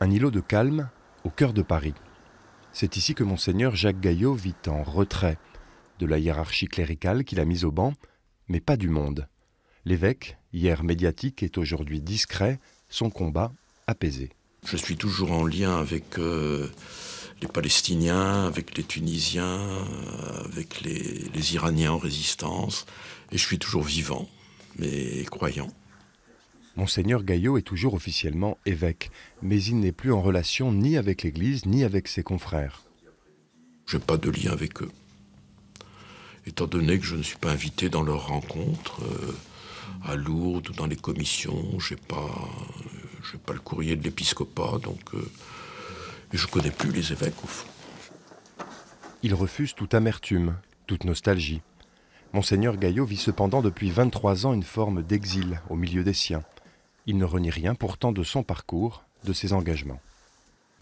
Un îlot de calme au cœur de Paris. C'est ici que monseigneur Jacques Gaillot vit en retrait de la hiérarchie cléricale qu'il a mise au banc, mais pas du monde. L'évêque, hier médiatique, est aujourd'hui discret, son combat apaisé. Je suis toujours en lien avec euh, les Palestiniens, avec les Tunisiens, avec les, les Iraniens en résistance, et je suis toujours vivant, mais croyant. Monseigneur Gaillot est toujours officiellement évêque, mais il n'est plus en relation ni avec l'Église ni avec ses confrères. Je n'ai pas de lien avec eux. Étant donné que je ne suis pas invité dans leurs rencontres, euh, à Lourdes ou dans les commissions, je n'ai pas, euh, pas le courrier de l'épiscopat, donc euh, je ne connais plus les évêques au fond. Il refuse toute amertume, toute nostalgie. Monseigneur Gaillot vit cependant depuis 23 ans une forme d'exil au milieu des siens. Il ne renie rien pourtant de son parcours, de ses engagements.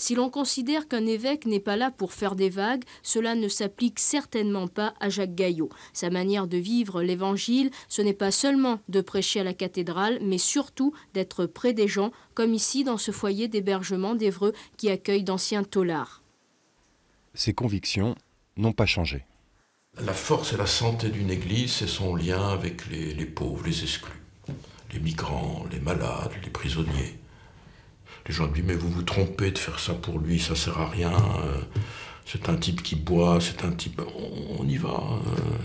Si l'on considère qu'un évêque n'est pas là pour faire des vagues, cela ne s'applique certainement pas à Jacques Gaillot. Sa manière de vivre l'Évangile, ce n'est pas seulement de prêcher à la cathédrale, mais surtout d'être près des gens, comme ici dans ce foyer d'hébergement d'Evreux qui accueille d'anciens taulards. Ses convictions n'ont pas changé. La force et la santé d'une Église, c'est son lien avec les, les pauvres, les exclus les migrants, les malades, les prisonniers. Les gens disent mais vous vous trompez de faire ça pour lui, ça sert à rien. Euh, c'est un type qui boit, c'est un type. On, y va. Euh.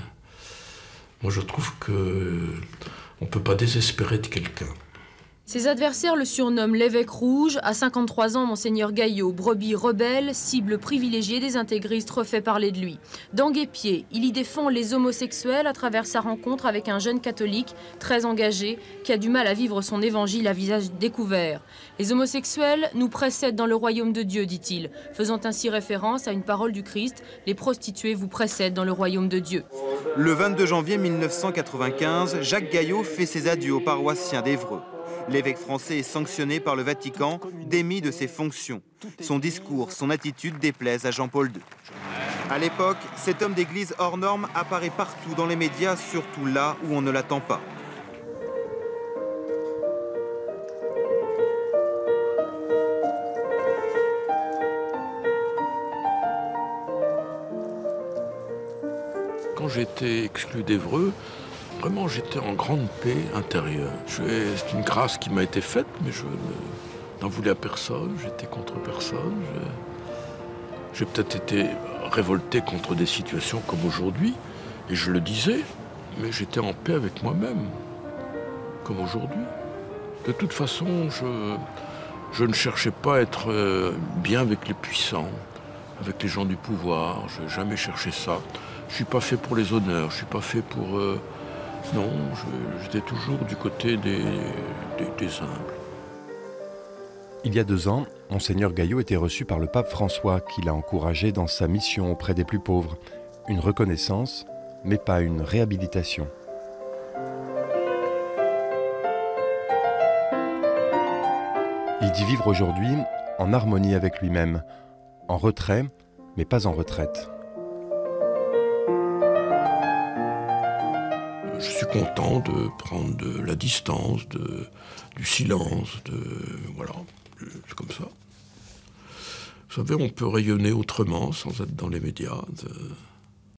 Moi je trouve que on peut pas désespérer de quelqu'un. Ses adversaires le surnomment l'évêque rouge. À 53 ans, Monseigneur Gaillot, brebis rebelle, cible privilégiée des intégristes, refait parler de lui. Dans Guépier, il y défend les homosexuels à travers sa rencontre avec un jeune catholique très engagé qui a du mal à vivre son évangile à visage découvert. Les homosexuels nous précèdent dans le royaume de Dieu, dit-il, faisant ainsi référence à une parole du Christ Les prostituées vous précèdent dans le royaume de Dieu. Le 22 janvier 1995, Jacques Gaillot fait ses adieux aux paroissiens d'Evreux. L'évêque français est sanctionné par le Vatican, démis de ses fonctions. Son discours, son attitude déplaisent à Jean-Paul II. À l'époque, cet homme d'église hors norme apparaît partout dans les médias, surtout là où on ne l'attend pas. Quand j'étais exclu d'Evreux, Vraiment, j'étais en grande paix intérieure. C'est une grâce qui m'a été faite, mais je n'en voulais à personne, j'étais contre personne. J'ai peut-être été révolté contre des situations comme aujourd'hui, et je le disais, mais j'étais en paix avec moi-même, comme aujourd'hui. De toute façon, je, ne cherchais pas à être euh, bien avec les puissants, avec les gens du pouvoir, je n'ai jamais cherché ça. Je ne suis pas fait pour les honneurs, je ne suis pas fait pour... Euh, non, j'étais toujours du côté des, humbles. Il y a deux ans, Monseigneur Gaillot était reçu par le pape François qui l'a encouragé dans sa mission auprès des plus pauvres. Une reconnaissance, mais pas une réhabilitation. Il dit vivre aujourd'hui en harmonie avec lui-même, en retrait, mais pas en retraite. Content de prendre de la distance, de, du silence, de voilà, c'est comme ça. Vous savez, on peut rayonner autrement sans être dans les médias.